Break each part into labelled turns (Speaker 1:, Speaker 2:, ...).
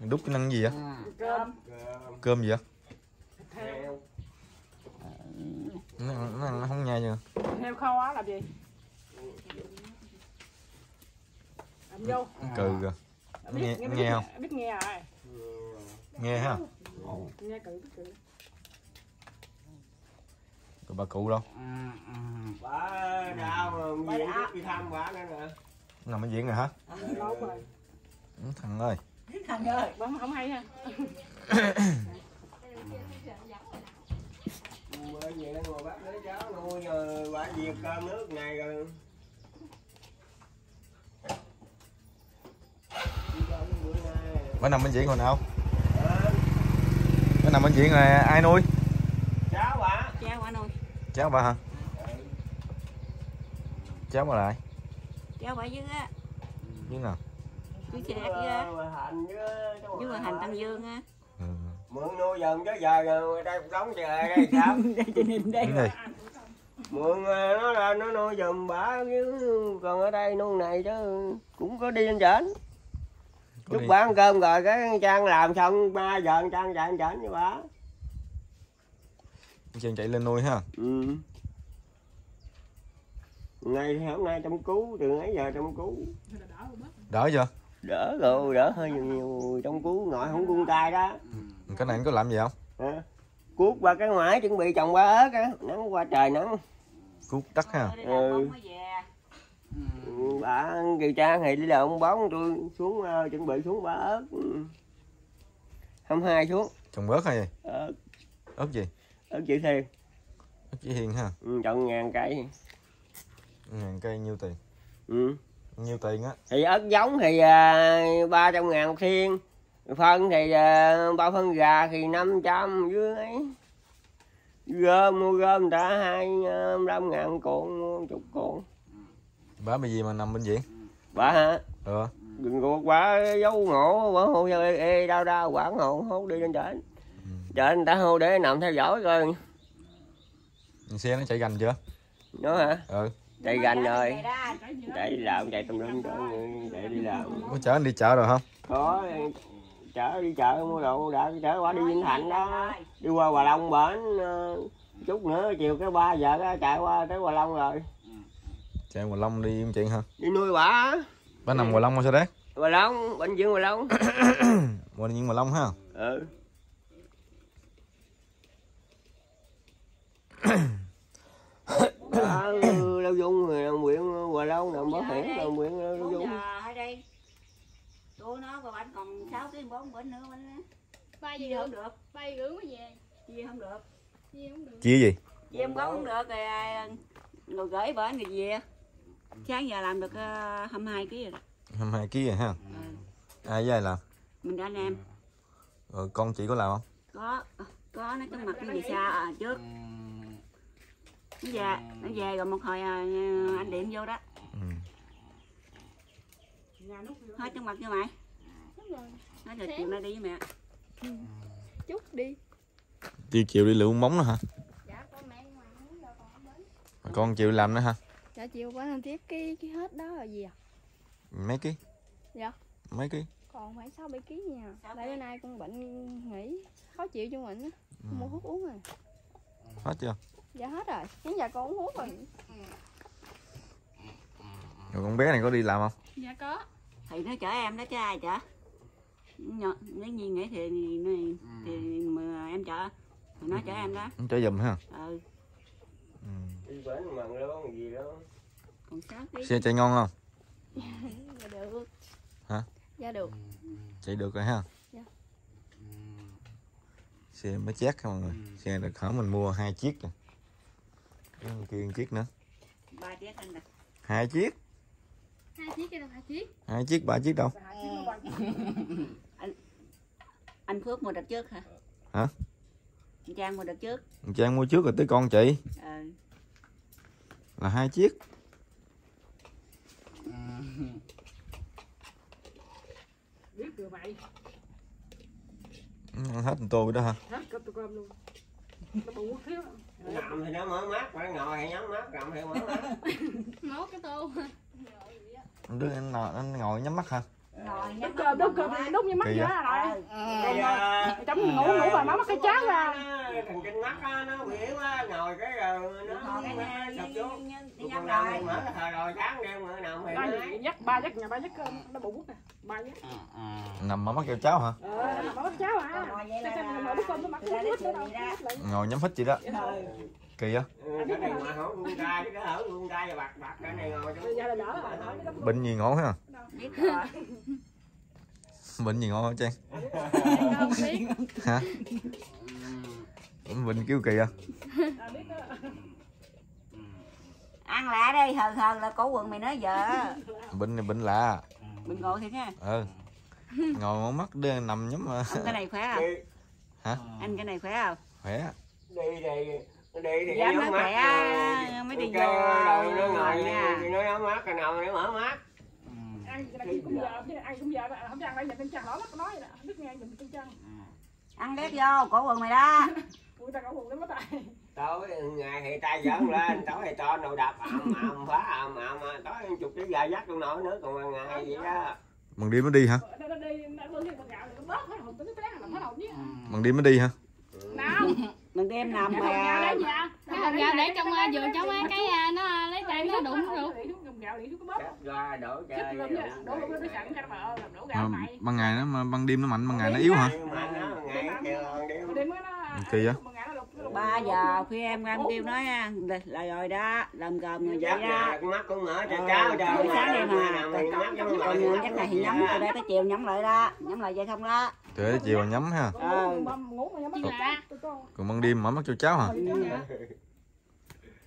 Speaker 1: đút cái năng gì á?
Speaker 2: Cơm.
Speaker 3: Cơm
Speaker 1: gì á?
Speaker 3: Heo.
Speaker 1: Nó, nó, nó không nhai chưa?
Speaker 2: Heo khô á làm gì? Làm vô.
Speaker 1: Cừ kìa.
Speaker 2: Biết
Speaker 1: Nghe-
Speaker 2: biết,
Speaker 1: nghe không?
Speaker 2: biết nghe rồi
Speaker 1: nghe ha
Speaker 2: nghe cử
Speaker 1: rồi bà cụ đâu?
Speaker 3: Bà đau mà gì chút đi thăm bà nữa nè
Speaker 1: nằm ở diễn rồi hả?
Speaker 2: Lâu rồi
Speaker 1: thằng ơi.
Speaker 2: Thằng ơi. Bấm không hay ha
Speaker 3: bởi nó ngồi bác lấy cháu nuôi rồi bà việc cơm nước này rồi bữa nay.
Speaker 1: bà nằm bên diễn hồi nào? Bà nằm bên diễn rồi ai nuôi?
Speaker 3: Cháu bà
Speaker 4: cháu bà nuôi?
Speaker 1: Cháu bà hả? Cháu bà lại.
Speaker 4: Cháu bà với á.
Speaker 1: Biết nào
Speaker 4: chú chị với á.
Speaker 3: Ờ, hành với
Speaker 4: với
Speaker 3: bà.
Speaker 4: hành tâm dương á.
Speaker 1: Ừ.
Speaker 3: mượn nuôi dần chứ giờ rồi đây cũng đóng chờ đây sao?
Speaker 4: Cho nên đây.
Speaker 1: Gì
Speaker 3: mượn ờ, nó là nó nuôi dùm bả chứ còn ở đây nuôi này chứ cũng có đi lên lúc bả ăn cơm rồi cái trang làm xong 3 giờ trang chạy lên trển với bả
Speaker 1: chàng chạy lên nuôi ha.
Speaker 3: Ừ. Thì hôm nay trong cứu từ nãy giờ trong cứu.
Speaker 1: Đỡ chưa
Speaker 3: đỡ rồi đỡ hơi nhiều, nhiều. Trong cứu nội không cung tay đó.
Speaker 1: Cái này anh có làm gì không?
Speaker 3: Hả? cuốc ba cái ngoại chuẩn bị trồng ba ớt á. Nắng qua trời nắng.
Speaker 1: Cuốc đất ha.
Speaker 3: Ừ. Ừ, bà kỳ trang thì đi làm ông bón tôi xuống ờ, chuẩn bị xuống bả ớt ừ. không hai xuống.
Speaker 1: Trồng bớt hay gì?
Speaker 3: Ớt
Speaker 1: ớt gì?
Speaker 3: Ớt chữ thiên
Speaker 1: ớt chỉ hiền ha.
Speaker 3: Ừ, trồng ngàn cây.
Speaker 1: Ngàn cây nhiêu tiền?
Speaker 3: Ừ.
Speaker 1: nhiêu tiền á?
Speaker 3: Thì ớt giống thì à, ba trăm ngàn một thiên. Phân thì à, ba phân gà thì 500 dưới ấy. Gom mua gom ta hai à, năm ngàn mua chục cuộn.
Speaker 1: Bà bị gì mà nằm bên diễn?
Speaker 3: Bà hả?
Speaker 1: Ừ
Speaker 3: đừng có quá dấu ngộ quả hô ê, ê đau đau quả ngộ hô đi lên trển trển người ta hô để nằm theo dõi coi.
Speaker 1: Xe nó chạy gành chưa?
Speaker 3: Nó hả?
Speaker 1: Ừ
Speaker 3: chạy gành rồi chạy đi làm chạy tùm lum cho chạy đi làm.
Speaker 1: Có chở anh đi chợ rồi không?
Speaker 3: Có chở đi chợ mua đồ đã chở qua đi Vinh Thạnh đó. đi qua Hòa Long bển ờ, chút nữa chiều cái 3 giờ đó, chạy qua tới Hòa Long rồi.
Speaker 1: Chạy Hòa Long đi chuyện hả?
Speaker 3: Đi nuôi bả.
Speaker 1: Bà nằm Hòa Long không sao đấy?
Speaker 3: Hòa Long bệnh viện Hòa Long.
Speaker 1: Mua đi những Hòa Long ha.
Speaker 3: Ừ Đã Lâu Dung người đồng huyện Hòa Huyện Lâu
Speaker 4: bốn
Speaker 3: Dung
Speaker 4: giờ ở đây. Tôi nó và anh còn sáu tiếng bốn bữa nữa anh
Speaker 5: bay gì
Speaker 4: chia không
Speaker 5: được. Bay gửi mới về?
Speaker 4: Chia không được.
Speaker 5: Gì không được.
Speaker 1: Chia gì?
Speaker 4: Chia không có không được rồi à, rồi gửi bển rồi về. Sáng giờ làm được uh, 22 kg rồi đó.
Speaker 1: 22 kg rồi ha.
Speaker 4: Ừ.
Speaker 1: ai với ai làm?
Speaker 4: Mình đã anh em.
Speaker 1: Rồi con chị có làm không?
Speaker 4: Có có nó trong mặt nó về xa à, trước. Nó về nó về rồi một hồi à, anh điện vô đó
Speaker 1: ừ.
Speaker 4: hết trong mặt cho mày.
Speaker 5: Rồi.
Speaker 4: Nói rồi chiều nay đi với mẹ.
Speaker 5: Chút đi.
Speaker 1: Chiều chiều đi lượm móng nữa hả?
Speaker 5: Dạ con mẹ ngoài không muốn đâu còn
Speaker 1: Mà con chiều làm nữa hả?
Speaker 5: Dạ chiều qua làm tiếp cái cái hết đó là gì à?
Speaker 1: Mấy ký?
Speaker 5: Dạ.
Speaker 1: mấy ký?
Speaker 5: Còn khoảng sáu bảy ký nha. Tại bữa nay con bệnh nghỉ. Khó chịu cho mình á.
Speaker 1: Ừ.
Speaker 5: mua thuốc uống rồi
Speaker 1: hết chưa?
Speaker 5: Dạ hết rồi. Đến giờ con uống thuốc rồi.
Speaker 1: Rồi con bé này có đi làm không?
Speaker 5: Dạ có
Speaker 4: thì nó chở em đó chứ ai chở? Nếu như nghĩ thì thì, thì mà em chở. Thì nó chở em đó.
Speaker 1: Trả giùm ha.
Speaker 4: Ừ.
Speaker 1: Ừ.
Speaker 3: đi bển mần luôn gì đó.
Speaker 1: Xe chạy ngon không?
Speaker 5: Dạ được.
Speaker 1: Hả?
Speaker 5: dạ được.
Speaker 1: Chạy được rồi ha.
Speaker 5: Dạ.
Speaker 1: xe mới chét không mọi người xe được hở mình mua hai chiếc rồi kia chiếc nữa.
Speaker 4: Ba chiếc anh nè.
Speaker 1: Hai chiếc
Speaker 5: chiếc hai chiếc
Speaker 1: hai chiếc ba chiếc đâu?
Speaker 2: Nó quanh.
Speaker 4: anh phước mua đợt trước hả?
Speaker 1: Hả?
Speaker 4: Anh trang mua đợt trước.
Speaker 1: Trang mua trước rồi tới con chị.
Speaker 4: Ừ.
Speaker 1: là hai chiếc.
Speaker 2: Biết được vậy
Speaker 1: Ừ, hết tô đó hả?
Speaker 2: Hết cơm luôn. Nó bù thiếu
Speaker 3: nằm thì nó mở mắt phải ngồi thì nhắm mắt nằm thì mở mắt
Speaker 5: máu cái tô.
Speaker 1: Đứa anh, nọ- anh ngồi nhắm mắt hả
Speaker 2: cơm, đút cơm thì đút như mắt vậy rồi.
Speaker 3: Giờ-
Speaker 2: Trong ngủ ngủ bà má mắc cái cháo ra.
Speaker 3: Thần kinh mắt á, nó biểu á, ngồi cái rồi nó sập xuống.
Speaker 4: nhắm
Speaker 3: nào mở cái thời rồi sáng đêm mà nằm thì
Speaker 2: dắt ba dắt nhà ba dắt cơm nó bụng nè. Ba dắt.
Speaker 1: nằm mà mắc kêu cháu hả?
Speaker 2: Ờ, bà mắc cháo à. mà
Speaker 4: ra
Speaker 1: ngồi nhắm hết chị đó kỳ
Speaker 3: Ừ, cái
Speaker 1: bệnh gì ngộ ha bệnh gì ngộ hả trang? Hả? Bệnh kêu kỳ à
Speaker 2: đó.
Speaker 4: ăn lạ đi hờ hờ là cổ quần mày nói vợ
Speaker 1: bệnh này bệnh lạ.
Speaker 4: Mình ngồi thiệt ha
Speaker 1: ờ ngồi mắt đê nằm nhắm mà.
Speaker 4: Anh cái này khỏe không?
Speaker 3: Đi
Speaker 4: anh cái này khỏe không?
Speaker 1: Khỏe.
Speaker 3: Đi thì đi thì
Speaker 4: nó khỏe, mấy đi
Speaker 3: cái
Speaker 4: vô
Speaker 3: rồi nó ngồi
Speaker 4: nha.
Speaker 3: thì nó nhắm mắt cái nào để mở mắt
Speaker 2: ăn này cũng giờ chứ ăn cũng giờ không ăn đây giờ chân nó nó nói nè biết nghe trên chân
Speaker 4: ăn đét vô cổ quần mày đó.
Speaker 2: Người ta buồn đến mất tay
Speaker 3: tối ngày thì tay giỡn lên tối thì cho đồ đập ầm ầm phá ầm ầm tối chục cái gà dắt con nổi nữa còn ngày vậy đó.
Speaker 1: Bằng đêm mới đi hả?
Speaker 2: Nó nó đi nó nó nó
Speaker 1: bằng đêm mới đi hả
Speaker 4: mình đem nằm mà
Speaker 2: à
Speaker 5: cái hộp gạo để trong à, giường trong á, cái à, nó à, lấy tay nó đụng
Speaker 2: này
Speaker 1: ban ngày nó mà ban đêm nó mạnh ban ngày nó yếu hả Kỳ á.
Speaker 4: Ba giờ khi em em kêu nói là, là rồi đó làm cơm rồi
Speaker 3: dắt
Speaker 4: vậy
Speaker 3: nè
Speaker 4: đó.
Speaker 3: con mắt con mở cho
Speaker 4: Ờ,
Speaker 3: cháu cho
Speaker 4: buổi sáng đi mà. còn người chắc này thì nhắm từ đây tới chiều nhắm lại đó. Nhắm lại vậy không đó.
Speaker 1: Tới chiều nhắm ha.
Speaker 2: Ngủ mà nhắm mắt
Speaker 5: Lạ.
Speaker 1: còn ban đêm mở mắt cho cháu hả?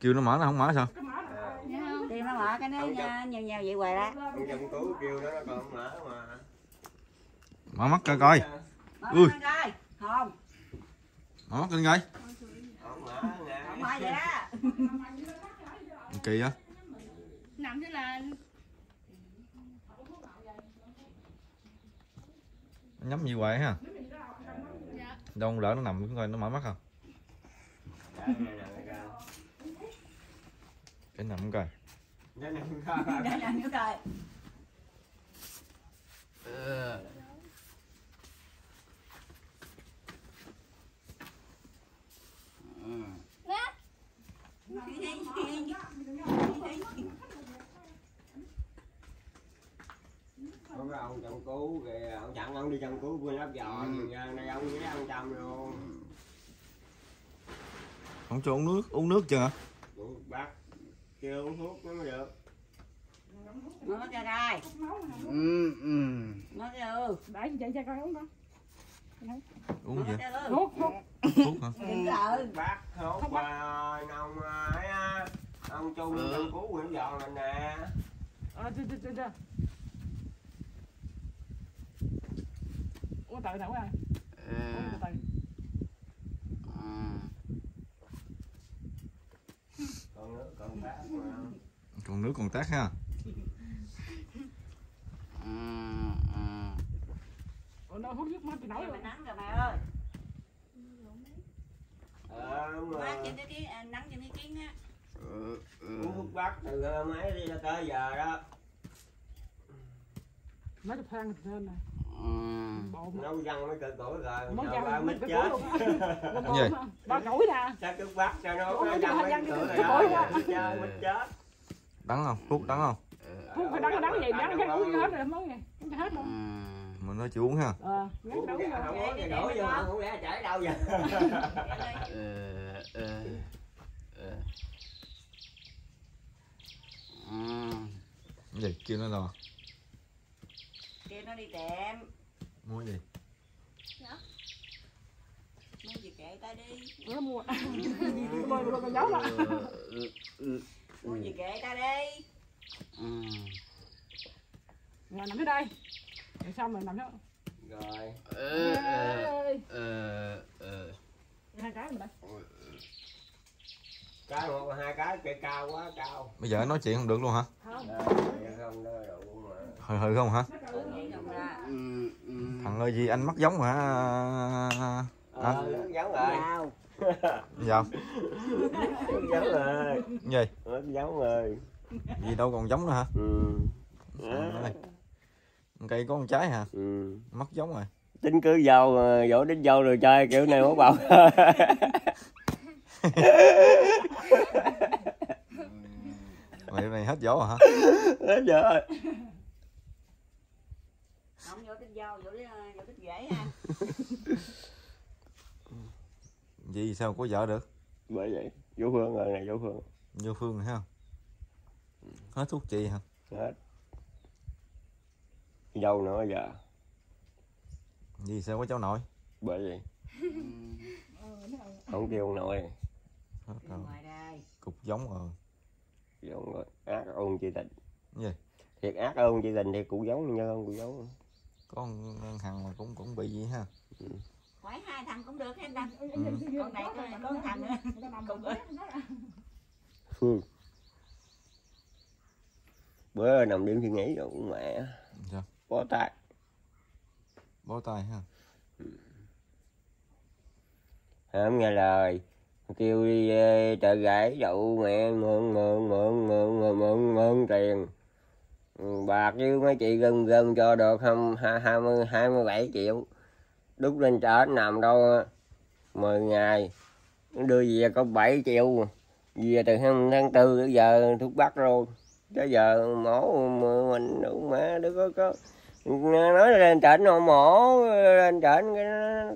Speaker 1: Kêu nó mở nó không mở sao?
Speaker 5: Dạ
Speaker 4: tim nó mở cái nó nha- nhiều nhiều vậy hoài đó.
Speaker 3: Chồng kêu còn mở mà.
Speaker 1: Mở mắt coi coi.
Speaker 4: Mở
Speaker 1: Ui.
Speaker 4: không.
Speaker 1: Mở mắt lên coi
Speaker 3: không mở nè
Speaker 4: không mở vậy đó
Speaker 1: kỳ á.
Speaker 5: Nằm thế là
Speaker 1: nó nhắm gì hoài ha?
Speaker 5: Dạ.
Speaker 1: đâu lỡ nó nằm coi nó mở mắt không? Cái nằm coi.
Speaker 3: Đây, nè, nè.
Speaker 4: để làm như rồi
Speaker 3: Có cái ông chồng cứu kìa, ông chặn ông đi chồng cứu quên áp giò, giờ này ông với ông chăm luôn.
Speaker 1: không cho uống nước uống nước chưa?
Speaker 3: Ủa, Bác kêu uống thuốc nó mới được.
Speaker 4: nó ra coi
Speaker 3: Ừ, ừ.
Speaker 4: nó ra ừ
Speaker 2: để chạy chạy coi uống đó
Speaker 1: uống gì?
Speaker 4: ừ
Speaker 2: thuốc thuốc.
Speaker 1: Thuốc hả?
Speaker 4: Đừng ừ
Speaker 3: Bác hốt mà nông ấy á, ông chung chồng cứu quên giò mình nè.
Speaker 2: ờ chưa chưa chưa chưa uống từ từ à?
Speaker 3: Còn nước còn bác mà.
Speaker 1: còn nước còn tát ha.
Speaker 2: Ủa, nó hút nước mắt thì nổi rồi.
Speaker 4: nắng rồi mày ơi.
Speaker 3: Ờ, mà
Speaker 4: mát trên cái kiến à, nắng trên cái kiến á.
Speaker 3: Thuốc bắc từ mấy đi tới giờ đó.
Speaker 2: nó chụp thang thì lên nè
Speaker 3: Nấu răng mới cực cổ rồi,
Speaker 2: Mới răng mới
Speaker 3: chết.
Speaker 2: cổ
Speaker 1: Cái gì?
Speaker 2: ba củi nè.
Speaker 3: Sao thuốc bắc cho nó nó
Speaker 2: nó
Speaker 3: răng mới cực
Speaker 2: cái
Speaker 3: rồi. Mít chết,
Speaker 1: đắng không? Thuốc đắng không?
Speaker 2: Thuốc phải đắng đắng gì đắng cái uống hết rồi mới nghe uống cho hết luôn
Speaker 1: mình nói chịu uống ha.
Speaker 2: Ờ
Speaker 3: Uống
Speaker 2: rồi.
Speaker 3: cái đổ vô không lẽ chảy đâu vậy.
Speaker 1: gì? Kêu nó lò
Speaker 4: kêu nó đi tiệm
Speaker 1: mua gì?
Speaker 4: Mua gì kệ ta đi.
Speaker 2: Nó mua. Bơi bơi giấu
Speaker 4: mua gì kệ ta đi.
Speaker 2: Rồi nằm dưới đây. Rồi xong rồi nằm đó.
Speaker 3: Rồi.
Speaker 2: Ê, hai cái mình đây
Speaker 3: Cái một hai cái cây cao quá cao.
Speaker 1: bây giờ nói chuyện không được luôn hả?
Speaker 2: Không.
Speaker 3: Đủ mà.
Speaker 1: hơi hơi không hả?
Speaker 4: Không ra.
Speaker 1: Thằng ơi gì anh mắt giống hả?
Speaker 3: Ờ, nó giống rồi.
Speaker 4: vào
Speaker 1: dạ.
Speaker 3: Giống rồi.
Speaker 1: gì?
Speaker 3: Giống rồi.
Speaker 1: gì đâu còn giống nữa hả?
Speaker 3: Ừ.
Speaker 1: Cây có con trái hả?
Speaker 3: Ừ.
Speaker 1: mất giống rồi.
Speaker 3: Tính cứ ờ, dỗ đến dâu rồi chơi kiểu này mất bầu
Speaker 1: đêm này hết dấu rồi hả?
Speaker 3: Hết rồi.
Speaker 4: Không vô tích dâu vô vô tích rễ ha.
Speaker 1: Gì sao có vợ được?
Speaker 3: Bởi vậy vô phương rồi này vô phương.
Speaker 1: Vô phương rồi ha hết thuốc trị hả?
Speaker 3: Hết. Dâu nữa giờ.
Speaker 1: Gì sao có cháu nội?
Speaker 3: Bởi vậy.
Speaker 2: Là-
Speaker 3: không kêu ông nội
Speaker 1: hết rồi
Speaker 4: ngoài đây.
Speaker 1: Cục giống rồi
Speaker 3: giống rồi. Ác ôn chị tình
Speaker 1: gì?
Speaker 3: Thiệt ác ôn chị tình thì cụ giống như không cụ giống.
Speaker 1: Có con con thằng mà cũng cũng bị gì ha.
Speaker 4: Quái hai thằng cũng được hết đăng
Speaker 2: Ừ, ừ, ừ, ừ,
Speaker 4: Con này có
Speaker 2: có
Speaker 4: thằng nữa. Con ơi.
Speaker 2: đó.
Speaker 3: phương. Bữa nằm đêm suy nghĩ rồi cũng mẹ.
Speaker 1: Sao
Speaker 3: bó tay.
Speaker 1: Bó tay ha.
Speaker 3: Không nghe lời kêu đi ờ, chợ gãi đậu mẹ mượn mượn mượn mượn mượn mượn mượn tiền. Ừ, bạc với mấy chị gom gom cho được không hai hai mươi hai mươi bảy triệu. Đút lên chợ nằm đâu á, mười ngày. Đưa về có 7 triệu. Về từ tháng tháng tư tới giờ thuốc bắc rồi. Tới giờ mổ mình đủ mẹ đứa có có. Nói lên trển họ mổ lên trển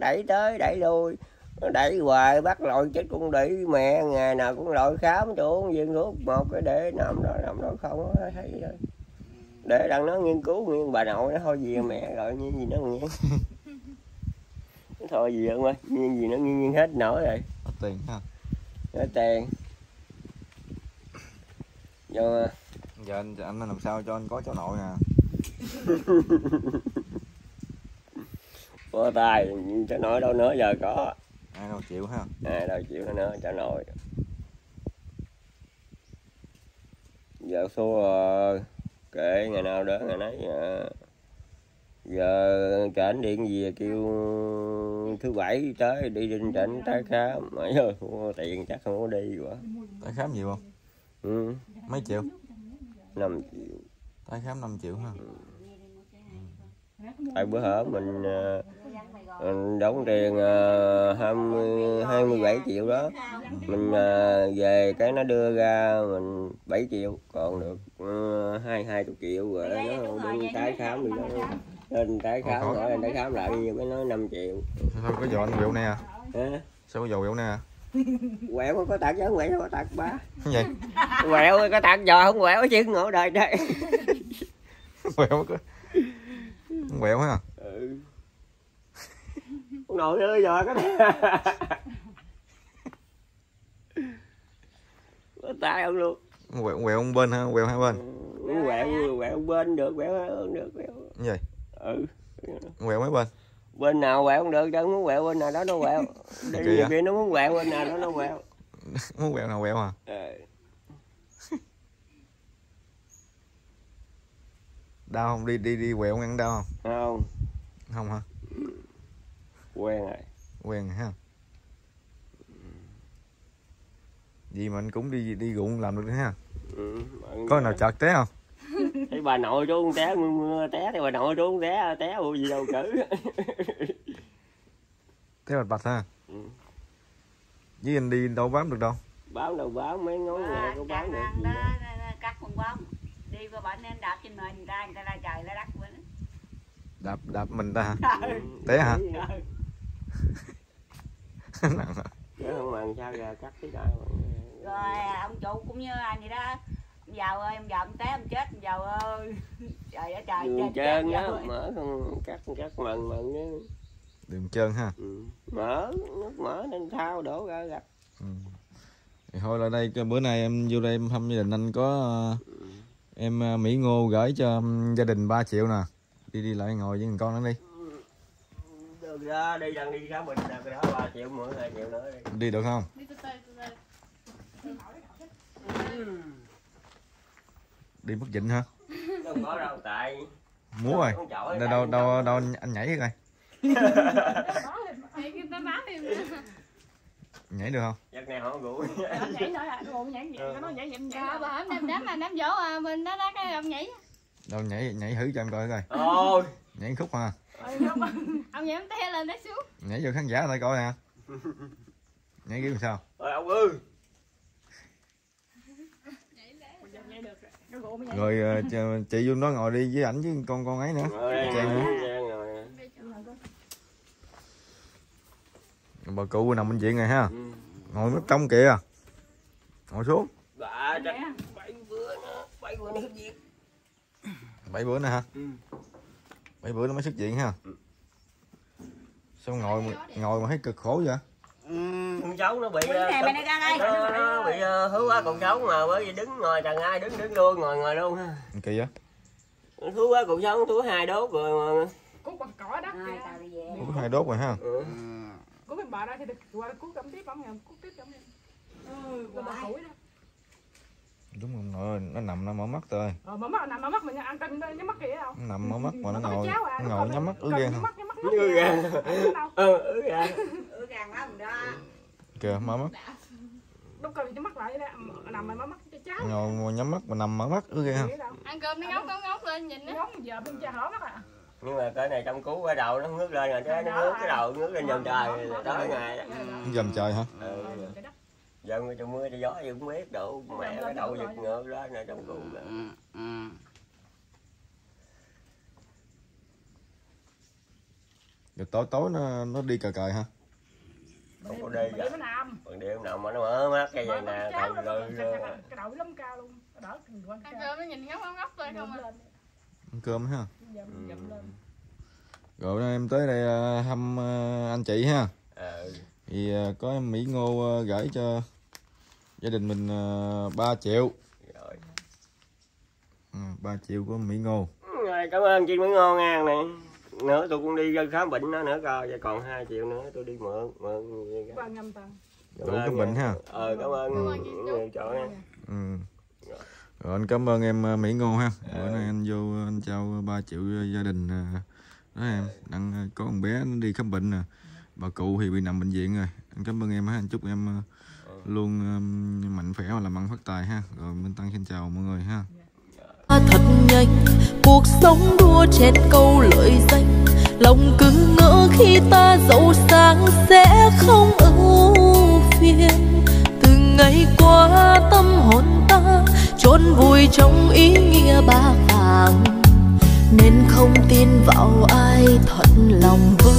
Speaker 3: đẩy tới đẩy lui nó đẩy hoài bắt lội chết cũng đẩy mẹ ngày nào cũng lội khám chỗ viên thuốc một cái để nằm đó nằm đó không có thấy rồi để đặng nó nghiên cứu nguyên bà nội nó thôi gì mẹ rồi như gì nó nghe. Thôi gì không ơi như gì nó nghiêng nghiêng hết nổi rồi.
Speaker 1: Hết tiền ha.
Speaker 3: Nó tiền. Nhưng mà
Speaker 1: giờ anh anh làm sao cho anh có cháu nội nè?
Speaker 3: Có tài cho nói đâu nữa giờ có
Speaker 1: ai đâu chịu ha.
Speaker 3: Ai đâu chịu nó nữa cho nổi giờ xua rồi kệ ngày nào đó ngày nấy à. giờ trển điện gì kêu thứ bảy tới đi trên trển tái khám. Mà ơi tiền chắc không có đi quá.
Speaker 1: Tái khám nhiều không?
Speaker 3: Ừ,
Speaker 1: mấy triệu?
Speaker 3: Năm triệu.
Speaker 1: Tái khám 5 triệu ha
Speaker 3: tại bữa hở mình mình đóng tiền à, hai mươi bảy triệu đó. Mình à, về cái nó đưa ra mình 7 triệu còn được hai hai chục triệu rồi nó đi tái khám đi nó lên tái khám
Speaker 1: Ủa,
Speaker 3: rồi lên tái khám lại như cái nói 5 triệu.
Speaker 1: Sao có dầu anh quẹo nè? À? Sao có dầu quẹo nè?
Speaker 3: Quẹo có tạc gió quẹo có tạc ba
Speaker 1: gì?
Speaker 3: Quẹo có tạc giò không quẹo chứ ngộ đời đây.
Speaker 1: Quẹo có quẹo ha.
Speaker 3: Ừ. Ông nội ơi giò có có tay ông luôn
Speaker 1: quẹo quẹo một bên ha quẹo hai bên.
Speaker 3: Quẹo quẹo bên được quẹo không được quẹo.
Speaker 1: Cái gì?
Speaker 3: Ừ.
Speaker 1: Quẹo mấy bên?
Speaker 3: Bên nào quẹo không được chứ muốn quẹo bên nào đó nó quẹo. Đi khi nó muốn quẹo bên nào đó nó quẹo.
Speaker 1: Muốn quẹo nào quẹo à?
Speaker 3: Ờ,
Speaker 1: đau không? Đi đi đi quẹo ngăn đau không?
Speaker 3: Không.
Speaker 1: Không hả?
Speaker 3: Quen rồi.
Speaker 1: Quen rồi ha. Gì mà anh cũng đi đi ruộng làm được nữa ha.
Speaker 3: Ừ.
Speaker 1: có nào chợt té không?
Speaker 3: Thấy bà nội chú con té mưa, mưa té thì bà nội chú con té té ủa gì đâu cử
Speaker 1: té bạch bạch ha.
Speaker 3: Ừ.
Speaker 1: với anh đi đâu bám được đâu?
Speaker 3: Báo đâu báo mấy ngón nhà có báo được gì đâu.
Speaker 4: cắt con bóng đi qua bệnh nên đạp trên mình người ta người ta la trời la đất quá
Speaker 1: đạp đạp mình ta té hả?
Speaker 3: Ừ.
Speaker 1: Nặng hả?
Speaker 3: Chứ không mà làm sao giờ cắt tí đại
Speaker 4: rồi ông chủ cũng như anh vậy đó. Ông giàu ơi ông giàu ông té ông chết ông giàu ơi. Trời ơi trời
Speaker 3: đường trơn á mở không cắt cắt mần mần chứ
Speaker 1: đường trơn ha?
Speaker 3: Ừ. mở nước mở nên thao đổ ra gặp.
Speaker 1: Ừ. thì thôi lại đây cái bữa nay em vô đây em thăm gia đình anh có ờ, em ờ, Mỹ Ngô gửi cho gia đình 3 triệu nè. Đi đi lại ngồi với thằng con nó đi.
Speaker 3: Được ra đi đang đi khám bệnh là cái đó ba triệu mỗi hai triệu nữa đi.
Speaker 1: Đi được không?
Speaker 5: Đi từ từ
Speaker 1: đi mất dịnh hả?
Speaker 3: Không có đâu tại
Speaker 1: múa rồi. Đâu đâu đâu, đâu anh nhảy coi
Speaker 5: Thì người ta báo em nữa.
Speaker 1: Nhảy được không?
Speaker 3: Giấc này họ ngủ
Speaker 2: nhảy thôi à, nó nhảy nhảy, nó nhảy nhảy nhảy.
Speaker 5: Trời bà hôm đám đám mà đám dỗ à, mình nó đó cái ông nhảy.
Speaker 1: đâu nhảy nhảy thử cho em coi coi.
Speaker 3: Ôi.
Speaker 1: Nhảy khúc ha
Speaker 5: ông nhảy té lên té xuống.
Speaker 1: Nhảy cho khán giả ta coi nè nhảy kiểu sao?
Speaker 3: Ôi ông ơi
Speaker 2: rồi.
Speaker 1: Rồi ờ, ch- chị vô đó ngồi đi với ảnh chứ con con ấy nữa.
Speaker 3: Rồi đây
Speaker 1: Trang nữa.
Speaker 3: Trang rồi
Speaker 1: bà cụ nằm bệnh viện rồi ha.
Speaker 3: Ừ.
Speaker 1: ngồi mất công kìa. Ngồi xuống.
Speaker 3: Bà chắc bảy bữa nữa bảy bữa nữa
Speaker 1: bảy bữa nữa hả?
Speaker 3: Ừ.
Speaker 1: bảy bữa nó mới xuất viện ha. Sao ngồi mà, ngồi mà thấy cực khổ vậy?
Speaker 3: Ừ, con cháu nó bị
Speaker 4: này
Speaker 3: ờ,
Speaker 4: mày đi ra đây.
Speaker 3: nó, nó bị uh, hứa quá còn sống mà bởi vì đứng ngồi chẳng ai đứng đứng luôn ngồi ngồi luôn ha.
Speaker 1: Kỳ á.
Speaker 3: Hứa quá còn sống thú hai đốt rồi mà
Speaker 2: Cút bằng cỏ đất
Speaker 1: hai đốt rồi ha.
Speaker 3: Ừ.
Speaker 2: Cút bên bờ đây thì được qua cút cắm tiếp ông em cút tiếp ông em.
Speaker 4: Ừ, hoài.
Speaker 2: củi đó.
Speaker 1: đúng không nội nó nằm nó mở mắt rồi
Speaker 2: Ờ mà mắt nằm mà mắt mình ăn canh nhắm mắt kìa
Speaker 1: nó nằm mở mắt mà nó
Speaker 2: Có cái
Speaker 1: ngồi
Speaker 2: à,
Speaker 1: nó
Speaker 2: nó
Speaker 1: ngồi nhắm mắt ứ
Speaker 2: còn
Speaker 1: ghen
Speaker 2: nhắm
Speaker 1: không
Speaker 2: mắt nhắm mắt
Speaker 3: Ứ gan. ừ, dạ.
Speaker 4: Ừ, càng lắm đó.
Speaker 1: kìa mở mắt
Speaker 2: lúc cần nhắm mắt lại vậy đó nằm mà mắt cái cháo
Speaker 1: ngồi, ngồi nhắm mắt mà nằm mở mắt ứ không
Speaker 2: đâu.
Speaker 5: ăn cơm nó ngóc ngóc ngóc lên nhìn á
Speaker 2: Ngóng giờ bên cha hở mắt à
Speaker 3: nhưng mà cái này trong cú cái đầu nó ngước lên rồi chứ nó ngước cái đầu ngước lên dòng trời tới ngày đó.
Speaker 1: Dầm trời hả?
Speaker 3: Ừ.
Speaker 2: Trời
Speaker 3: người trong mưa trong gió gì cũng biết độ mẹ cái đầu giật ngược lên rồi trong cú là
Speaker 1: rồi tối tối nó nó đi cà cài ha
Speaker 3: không có đi
Speaker 2: nằm.
Speaker 3: Bằng đêm nào mà nó mở mắt cái vậy
Speaker 2: Mở
Speaker 3: nè
Speaker 2: nó
Speaker 3: rồi
Speaker 2: cái- cái đầu lắm cao luôn. Đỡ cao.
Speaker 5: Cơm nó nhìn ngóc ngóc lên không à
Speaker 1: ăn cơm ha.
Speaker 2: Dậm dậm lên.
Speaker 1: Rồi em tới đây ờ, thăm ờ, anh chị ha.
Speaker 3: Ừ.
Speaker 1: thì ờ, có em Mỹ Ngô gửi cho gia đình mình uh, 3 triệu.
Speaker 3: Rồi.
Speaker 1: Ừ, 3 triệu của Mỹ Ngô.
Speaker 3: Rồi, cảm ơn chị Mẫn Ngon ngang này. Nữa tôi cũng đi khám bệnh nó nữa coi vậy còn 2 triệu nữa tôi đi mượn mượn
Speaker 2: ba ngâm tầng
Speaker 1: đủ cái bệnh ha.
Speaker 3: Ờ cảm ơn
Speaker 5: Cảm ơn
Speaker 3: chỗ nha.
Speaker 1: Ừ. rồi anh cảm ơn em ờ, Mỹ Ngô ha. Bữa nay anh vô anh trao 3 triệu cho gia đình ờ, đó em. Đang có con bé nó đi khám bệnh nè. Bà cụ thì bị nằm bệnh viện rồi. Anh cảm ơn em ha. Anh chúc em ờ, luôn mạnh khỏe và làm ăn phát tài ha. Rồi Minh Tăng xin chào mọi người ha.
Speaker 6: Thật nhanh cuộc sống đua chết câu lợi danh. Lòng cứ ngỡ khi ta giàu sang sẽ không ưu phiền. Từng ngày qua tâm hồn ta chôn vùi trong ý nghĩa bạc vàng. Nên không tin vào ai thật lòng với